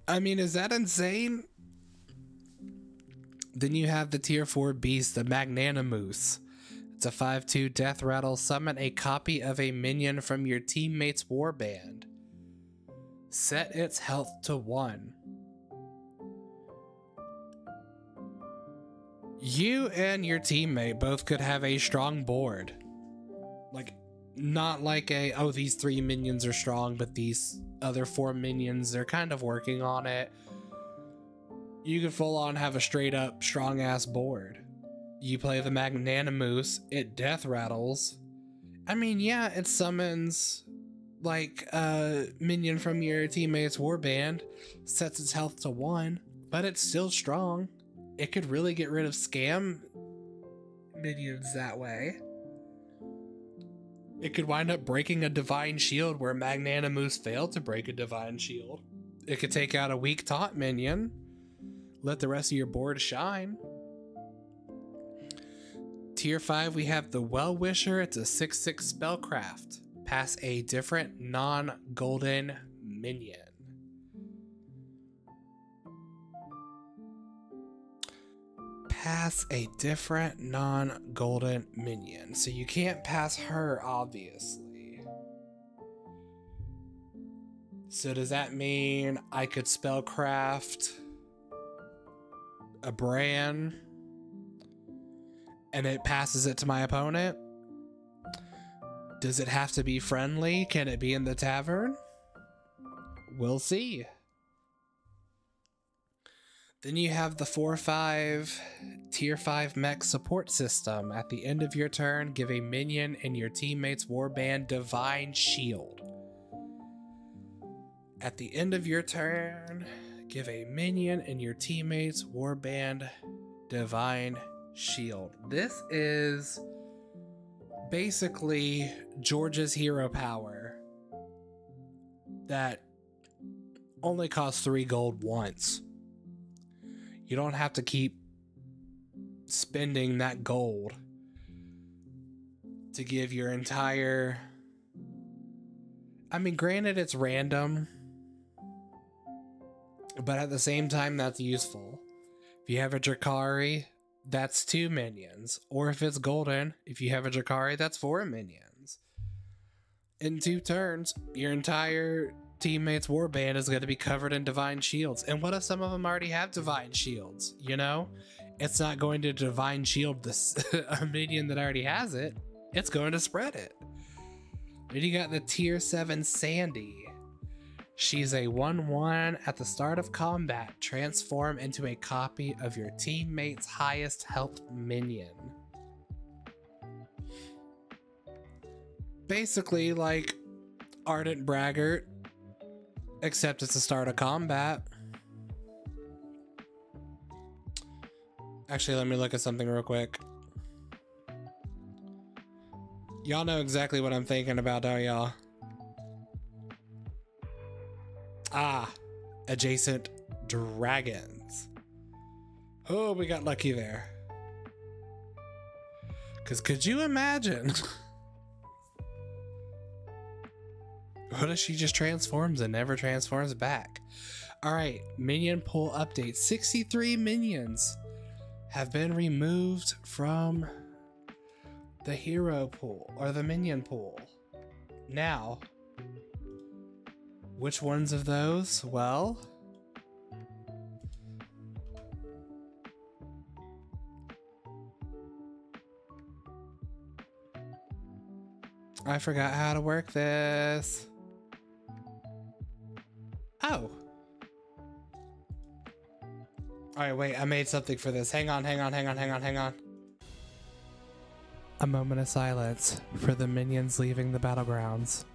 I mean, is that insane? Then you have the tier 4 beast, the Magnanimoose. It's a 5-2 death rattle. Summon a copy of a minion from your teammate's warband. Set its health to 1. You and your teammate both could have a strong board. Like, not like a, oh, these three minions are strong, but these other four minions, they're kind of working on it you could full on have a straight up strong ass board. You play the Magnanimoose, it death rattles. I mean, yeah, it summons like a minion from your teammate's warband, sets its health to one, but it's still strong. It could really get rid of scam minions that way. It could wind up breaking a divine shield where Magnanimoose failed to break a divine shield. It could take out a weak taunt minion let the rest of your board shine. Tier 5, we have the Well Wisher. It's a 6 6 spellcraft. Pass a different non golden minion. Pass a different non golden minion. So you can't pass her, obviously. So does that mean I could spellcraft a brand and it passes it to my opponent? Does it have to be friendly? Can it be in the tavern? We'll see. Then you have the 4 5 Tier 5 mech support system. At the end of your turn, give a minion and your teammate's warband Divine Shield. At the end of your turn, give a minion and your teammates warband Divine Shield. This is basically George's hero power that only costs three gold once. You don't have to keep spending that gold to give your entire. I mean, granted, it's random, but at the same time, that's useful. If you have a Drakkari, that's two minions. Or if it's golden, if you have a Drakkari, that's four minions. In two turns, your entire teammate's warband is going to be covered in divine shields. And what if some of them already have divine shields? You know, it's not going to divine shield this [LAUGHS] a minion that already has it. It's going to spread it. Then you got the tier seven Sandy. She's a 1 1 at the start of combat. Transform into a copy of your teammate's highest health minion. Basically, like Ardent Braggart, except it's the start of combat. Actually, let me look at something real quick. Y'all know exactly what I'm thinking about, don't y'all? Ah, adjacent dragons. Oh, we got lucky there. Because could you imagine? [LAUGHS] what if she just transforms and never transforms back? All right, minion pool update 63 minions have been removed from the hero pool or the minion pool. Now, which ones of those? Well, I forgot how to work this. Oh. Alright, wait, I made something for this. Hang on, hang on, hang on, hang on, hang on. A moment of silence for the minions leaving the battlegrounds.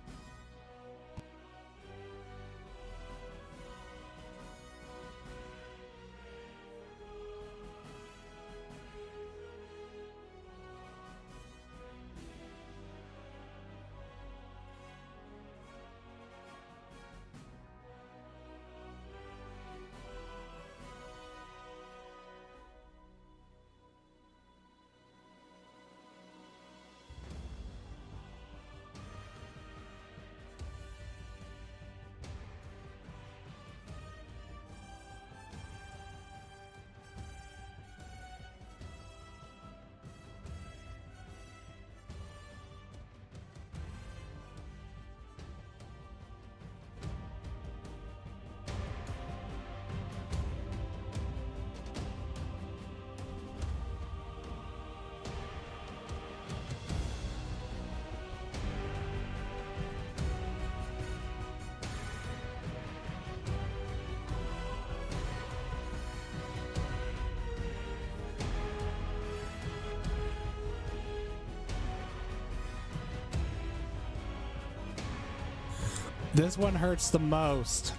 This one hurts the most.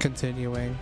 Continuing.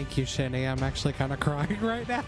Thank you, Shinny. I'm actually kind of crying [LAUGHS] right now.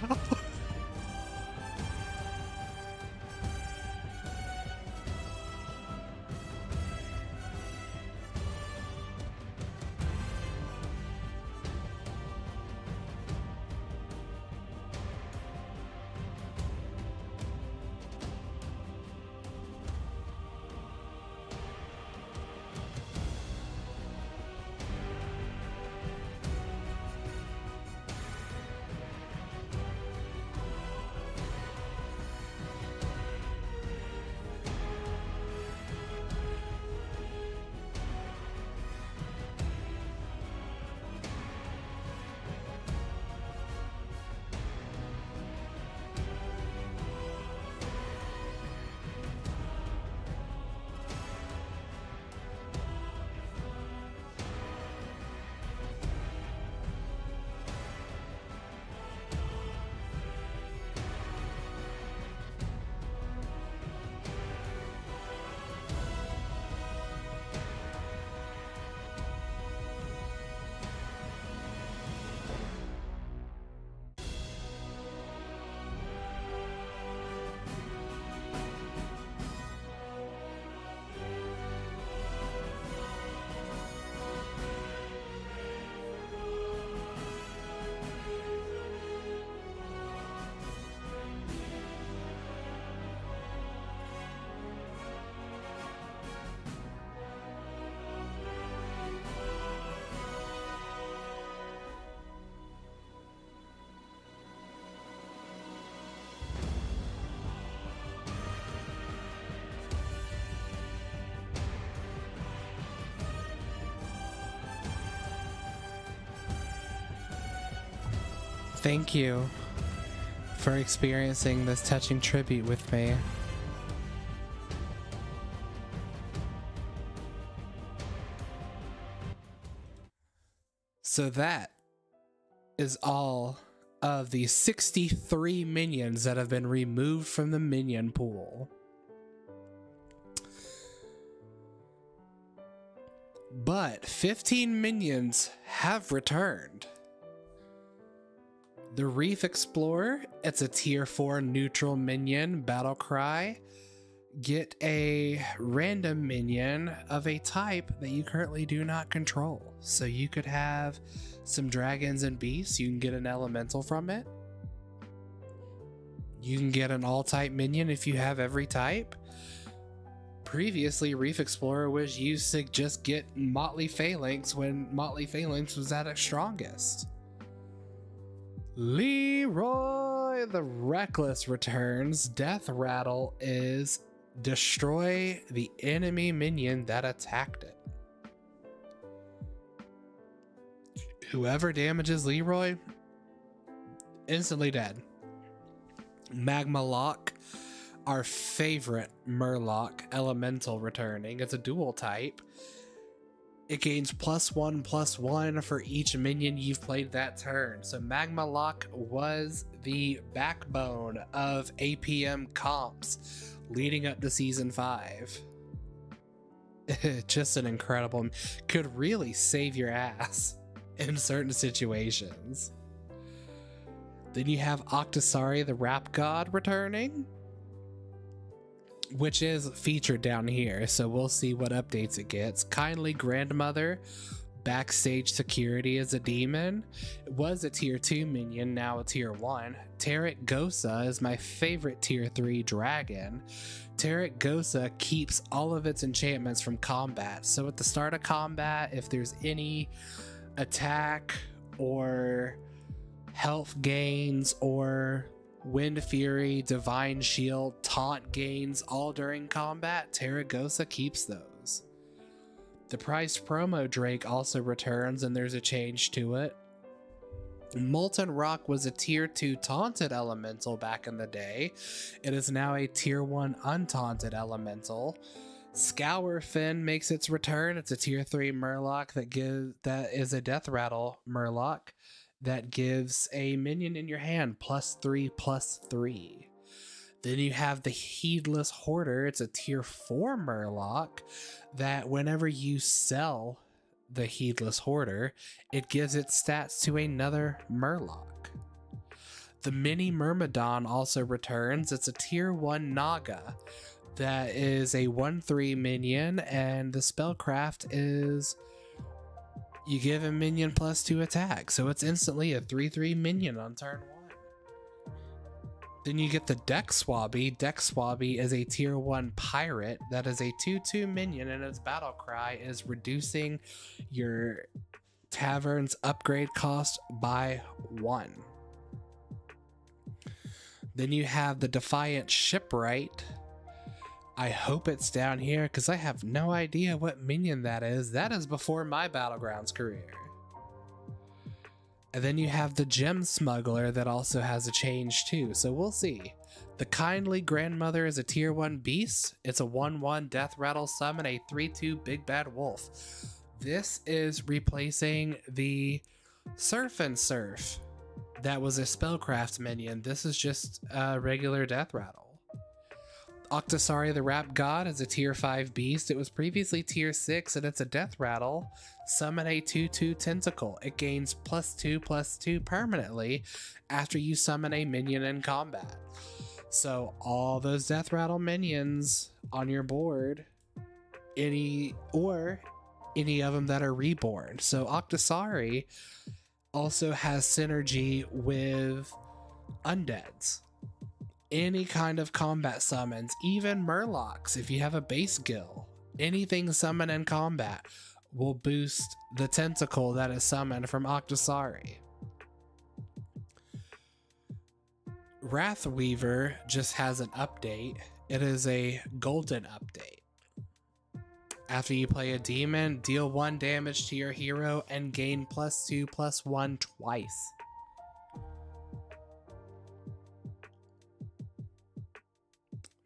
Thank you for experiencing this touching tribute with me. So that is all of the 63 minions that have been removed from the minion pool. But 15 minions have returned. The Reef Explorer, it's a tier 4 neutral minion battle cry. Get a random minion of a type that you currently do not control. So you could have some dragons and beasts, you can get an elemental from it. You can get an all type minion if you have every type. Previously, Reef Explorer was used to just get Motley Phalanx when Motley Phalanx was at its strongest. Leeroy the Reckless returns. Death Rattle is destroy the enemy minion that attacked it. Whoever damages Leeroy, instantly dead. Magmaloc, our favorite Murloc elemental returning. It's a dual type. It gains plus one plus one for each minion you've played that turn. So Magmaloc was the backbone of APM comps leading up to season five. [LAUGHS] Just an incredible, could really save your ass [LAUGHS] in certain situations. Then you have Octosari, the rap god, returning, which is featured down here. So we'll see what updates it gets. Kindly Grandmother, backstage security as a demon. It was a tier 2 minion, now a tier 1. Tarecgosa is my favorite tier 3 dragon. Tarecgosa keeps all of its enchantments from combat. So at the start of combat, if there's any attack or health gains or wind fury, divine shield, taunt gains all during combat, Tarecgosa keeps those. The priced promo Drake also returns and there's a change to it. Molten Rock was a tier 2 taunted elemental back in the day. It is now a tier 1 untaunted elemental. Scour Fin makes its return. It's a tier 3 Murloc that gives that is a death rattle Murloc that gives a minion in your hand plus 3 plus 3. Then you have the Heedless Hoarder. It's a tier 4 Murloc that whenever you sell the Heedless Hoarder, it gives its stats to another Murloc. The Mini Myrmidon also returns. It's a tier 1 Naga that is a 1 3 minion, and the spellcraft is you give a minion plus 2 attack, so it's instantly a 3 3 minion on turn 1. Then you get the Deck Swabbie. Deck Swabbie is a tier 1 pirate that is a 2 2 minion, and its battle cry is reducing your tavern's upgrade cost by 1. Then you have the Defiant Shipwright. I hope it's down here because I have no idea what minion that is. That is before my Battlegrounds career. And then you have the Gem Smuggler that also has a change too, so we'll see. The Kindly Grandmother is a tier 1 beast. It's a 1 1 Death Rattle summon, a 3 2 Big Bad Wolf. This is replacing the Surf and Surf that was a spellcraft minion. This is just a regular Death Rattle. Octosari the Rap God is a tier 5 beast. It was previously tier 6 and it's a death rattle. Summon a 2 2 tentacle. It gains plus 2 plus 2 permanently after you summon a minion in combat. So, all those death rattle minions on your board, any or any of them that are reborn. So, Octosari also has synergy with undeads any kind of combat summons, even Murlocs, if you have a Bassgill. Anything summoned in combat will boost the tentacle that is summoned from Octosari. Wrathweaver just has an update. It is a golden update. After you play a demon, deal 1 damage to your hero and gain plus 2 plus 1 twice.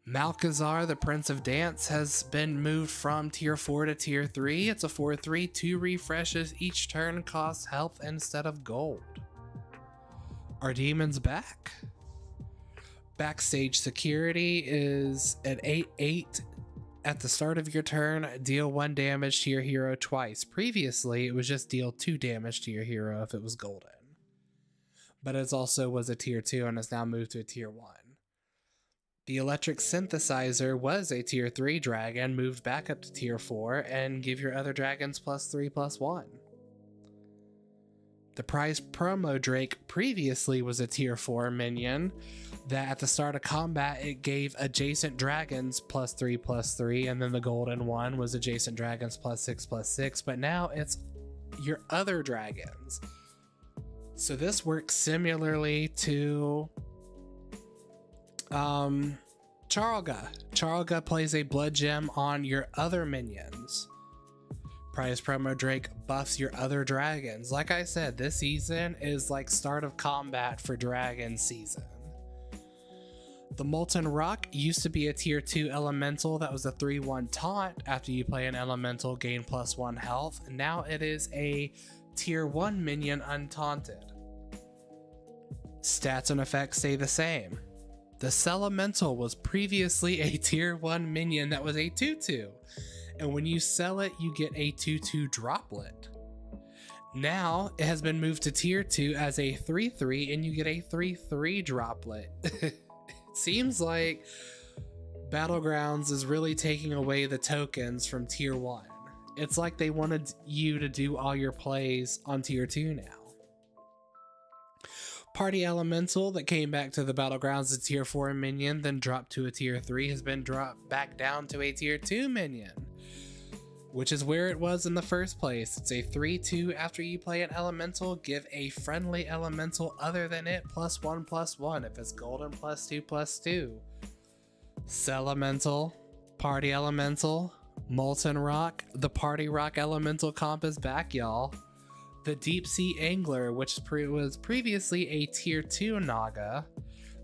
Malchezaar, the Prince of Dance, has been moved from tier 4 to tier 3. It's a 4 3, 2 refreshes each turn costs health instead of gold. Are demons back? Backstage security is an 8 8 at the start of your turn, deal 1 damage to your hero twice. Previously, it was just deal 2 damage to your hero if it was golden. But it also was a tier 2 and has now moved to a tier 1. The electric synthesizer was a tier 3 dragon, moved back up to tier 4, and give your other dragons plus 3 plus 1. The prize promo Drake previously was a tier 4 minion that at the start of combat it gave adjacent dragons plus 3 plus 3, and then the golden one was adjacent dragons plus 6 plus 6, but now it's your other dragons. So this works similarly to um, Charlga. Charlga plays a blood gem on your other minions. Prize promo Drake buffs your other dragons. Like I said, this season is like start of combat for dragon season. The Molten Rock used to be a tier 2 elemental that was a 3 1 taunt. After you play an elemental, gain plus 1 health. Now it is a tier 1 minion untaunted. Stats and effects stay the same. The Sellemental was previously a tier 1 minion that was a 2 2, and when you sell it, you get a 2 2 droplet. Now it has been moved to tier 2 as a 3 3, and you get a 3 3 droplet. [LAUGHS] it seems like Battlegrounds is really taking away the tokens from tier 1. It's like they wanted you to do all your plays on tier 2 now. Party Elemental that came back to the Battlegrounds as tier 4 minion, then dropped to a tier 3, has been dropped back down to a tier 2 minion, which is where it was in the first place. It's a 3 2 after you play an Elemental, give a friendly Elemental other than it plus 1 plus 1 if it's golden plus 2 plus 2. Sellemental, Party Elemental, Molten Rock, the Party Rock Elemental comp is back, y'all the Deep Sea Angler, which pre- was previously a tier 2 Naga.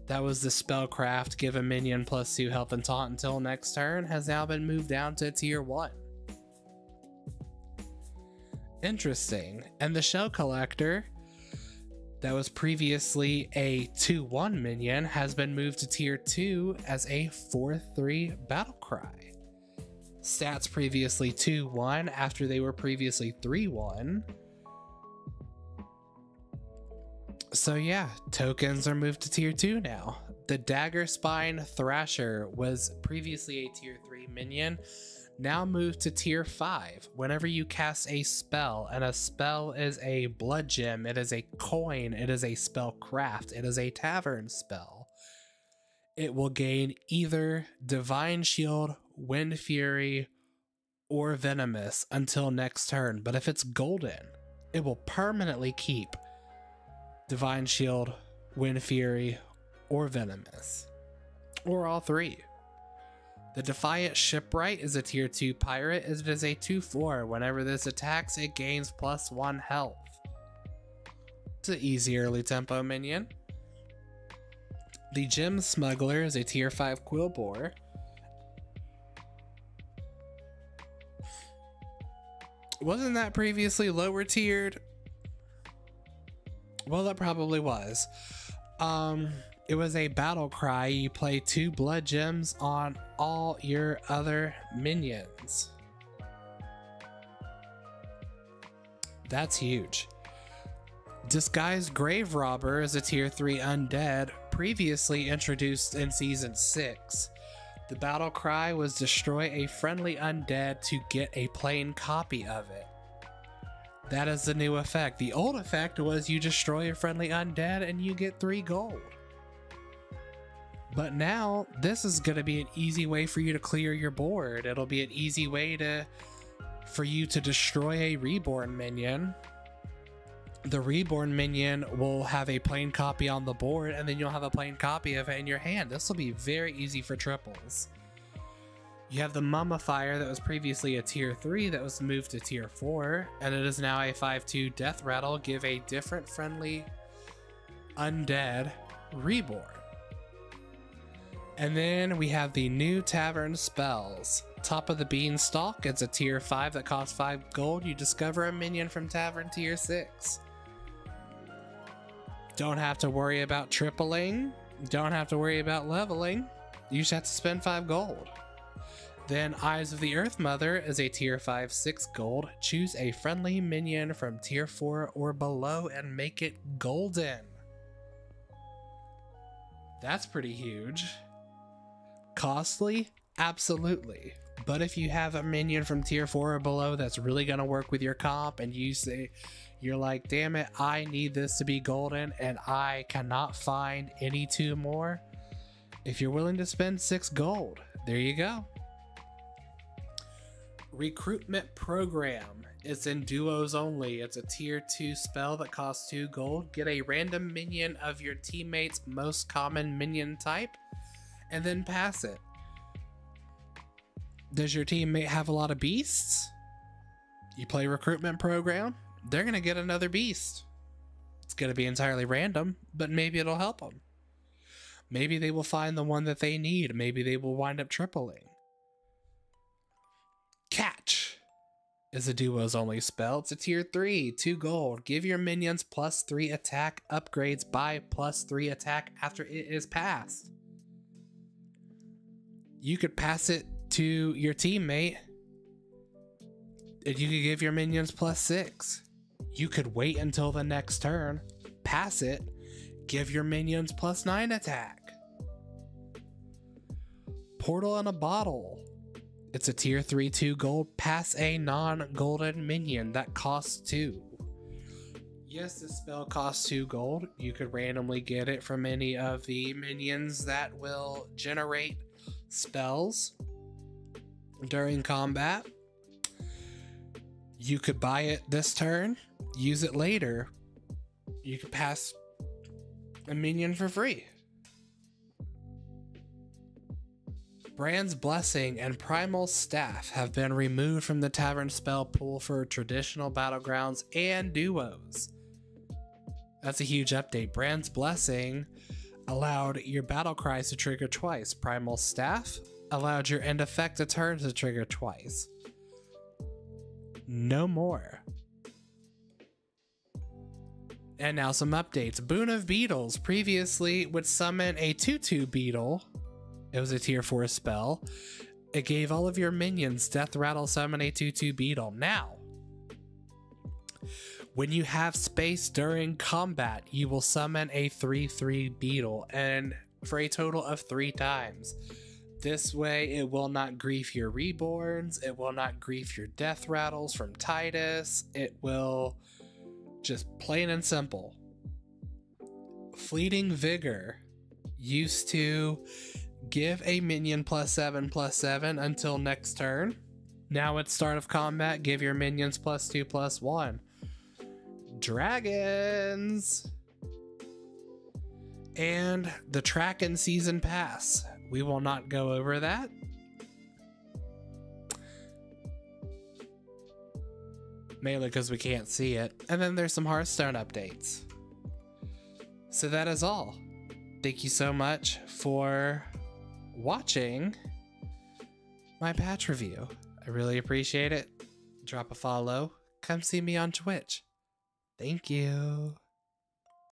That was the spellcraft, give a minion plus 2 health and taunt until next turn, has now been moved down to tier 1. Interesting. And the Shell Collector, that was previously a 2 1 minion, has been moved to tier 2 as a 4 3 battle cry. Stats previously 2 1 after they were previously 3 1. So, yeah, tokens are moved to tier 2 now. The Dagger Spine Thrasher was previously a tier 3 minion, now moved to tier 5. Whenever you cast a spell, and a spell is a blood gem, it is a coin, it is a spell craft, it is a tavern spell, it will gain either Divine Shield, Wind Fury, or Venomous until next turn. But if it's golden, it will permanently keep Divine Shield, Wind Fury, or Venomous. Or all three. The Defiant Shipwright is a tier 2 pirate as it is a 2 4. Whenever this attacks, it gains plus 1 health. It's an easy early tempo minion. The Gem Smuggler is a tier 5 Quilboar. Wasn't that previously lower tiered? Well, that probably was. Um, it was a battle cry. You play two blood gems on all your other minions. That's huge. Disguised Grave Robber is a tier 3 undead, previously introduced in season 6. The battle cry was destroy a friendly undead to get a plain copy of it. That is the new effect. The old effect was you destroy a friendly undead and you get 3 gold. But now, this is going to be an easy way for you to clear your board. It'll be an easy way to for you to destroy a reborn minion. The reborn minion will have a plain copy on the board, and then you'll have a plain copy of it in your hand. This will be very easy for triples. You have the Mummifier that was previously a tier 3 that was moved to tier 4, and it is now a 5-2 Death Rattle. Give a different friendly undead reborn. And then we have the new Tavern Spells. Top of the Beanstalk, it's a tier 5 that costs 5 gold. You discover a minion from Tavern tier 6. Don't have to worry about tripling. Don't have to worry about leveling. You just have to spend 5 gold. Then Eyes of the Earth Mother is a tier 5 6 gold. Choose a friendly minion from tier 4 or below and make it golden. That's pretty huge. Costly? Absolutely. But if you have a minion from tier 4 or below that's really going to work with your comp and you say, you're like, damn it, I need this to be golden and I cannot find any two more. If you're willing to spend six gold, there you go. Recruitment Program. It's in duos only. It's a tier 2 spell that costs 2 gold. Get a random minion of your teammate's most common minion type and then pass it. Does your teammate have a lot of beasts? You play recruitment program, they're going to get another beast. It's going to be entirely random, but maybe it'll help them. Maybe they will find the one that they need. Maybe they will wind up tripling. Catch is a duos only spell. It's a tier 3, 2 gold. Give your minions plus 3 attack upgrades by plus 3 attack after it is passed you could pass it to your teammate and you could give your minions plus six. You could wait until the next turn, pass it, give your minions plus nine attack. Portal in a bottle. It's a tier 3 2 gold. Pass a non golden minion that costs 2. Yes, this spell costs 2 gold. You could randomly get it from any of the minions that will generate spells during combat. You could buy it this turn, use it later. You could pass a minion for free. Brann's Blessing and Primal Staff have been removed from the Tavern spell pool for traditional battlegrounds and duos. That's a huge update. Brann's Blessing allowed your battle cries to trigger twice. Primal Staff allowed your end effect to turn to trigger twice. No more. And now some updates. Boon of Beetles previously would summon a 2 2 beetle. It was a tier 4 spell. it gave all of your minions Death Rattle Summon a 2 2 Beetle. Now, when you have space during combat, you will summon a 3 3 Beetle and for a total of three times. This way, it will not grief your reborns, it will not grief your death rattles from Titus, it will just plain and simple. Fleeting Vigor used to give a minion plus 7 plus 7 until next turn. Now at start of combat, give your minions plus 2 plus 1. Dragons! And the track and season pass. We will not go over that. Mainly because we can't see it. And then there's some Hearthstone updates. So that is all. Thank you so much for watching my patch review. I really appreciate it. Drop a follow. Come see me on Twitch. Thank you.